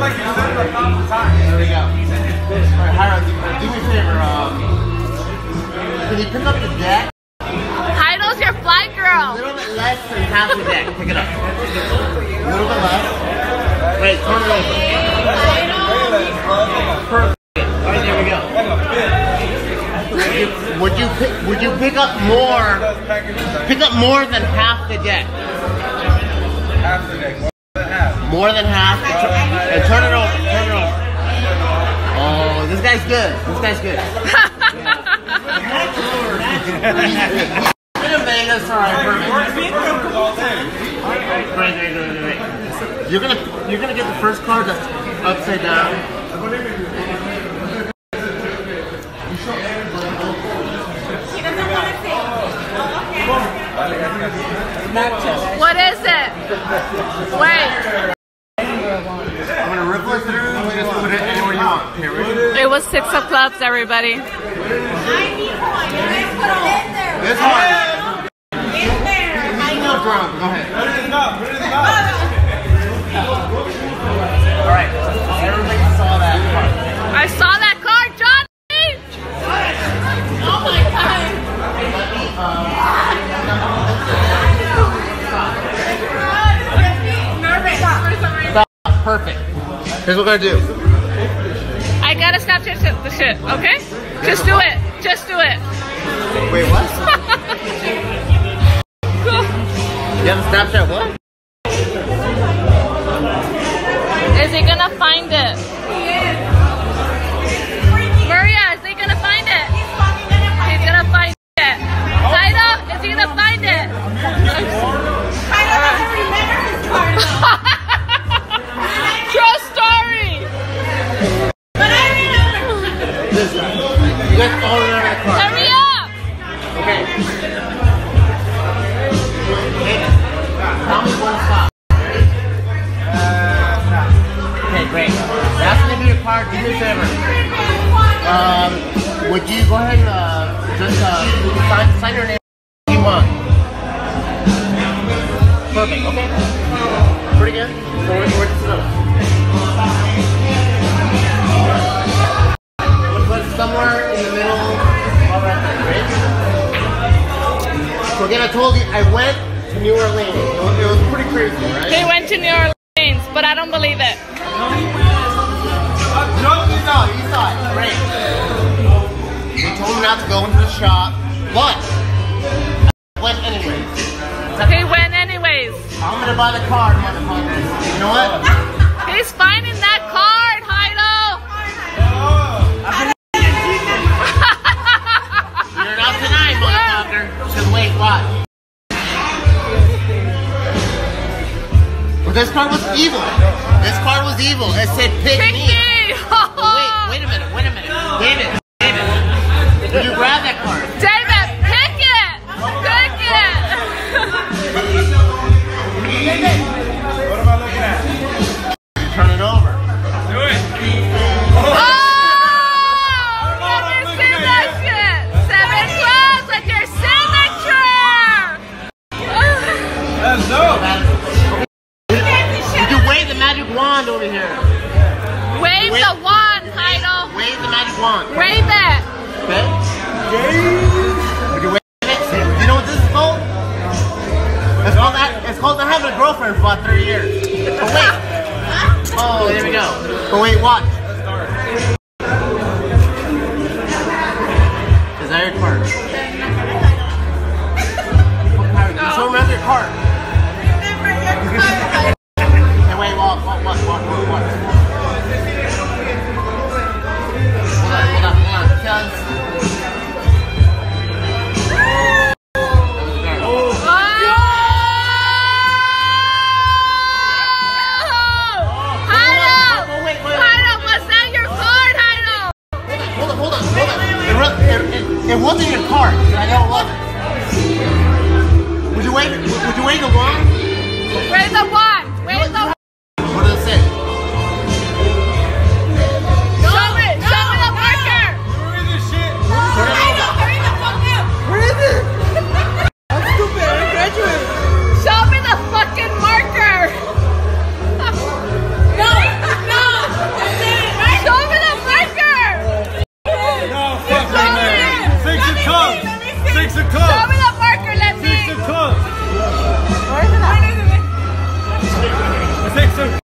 There we go. Alright, Hiram, do, do me a favor. Um, can you pick up the deck? Heidel's your fly A little bit less than half the deck. Pick it up. A little bit less. Wait, turn it over. Perfect. Alright, there we go. Would you, would you pick would you pick up more pick up more than half the deck. half the deck? More than half? And turn it over, turn it over. Oh, this guy's good. This guy's good. You're gonna you're gonna get the first card that's upside down. What is it? Wait, I'm gonna ripple it through and just put it anywhere you want. Here, six of clubs, everybody. That card. I saw that card, Johnny. Oh my god. Perfect. Here's what we're gonna do. Gotta stop the shit, okay? Just do it. Just do it. Wait, what? You have a Snapchat what? You go ahead and uh, just uh, sign, sign your name if you want? Perfect. Okay. Pretty good. So where, where's the note? Let's put it somewhere in the middle. All right, great. So again, I told you I went to New Orleans. It was, pretty crazy, right? He went to New Orleans, but I don't believe it. To go into the shop, but I went anyways. He went anyways. I'm gonna buy the card, motherfuckers. You know what? He's finding that card, Heido. You're not tonight, motherfucker. Just wait, watch. But this card was evil. This card was evil. It said pick Pick me. me. Wait, wait a minute, wait a minute. David. Would you grab that card? David, pick it. Pick it. Normal looking. Turn it over. Do it. Oh! Let me see that. Seven clubs with your signature. Would you wave the magic wand over here? Wave Wait. the wand, Heido. Wave the magic wand. Wave it. Okay? Would you know what this is called? It's called that. It's called not having a girlfriend for about three years. Oh wait. Oh, there we go. But wait, watch. It wasn't your cart, I don't love it. Would you wait, would you wait a while? Raise a while. Six, two.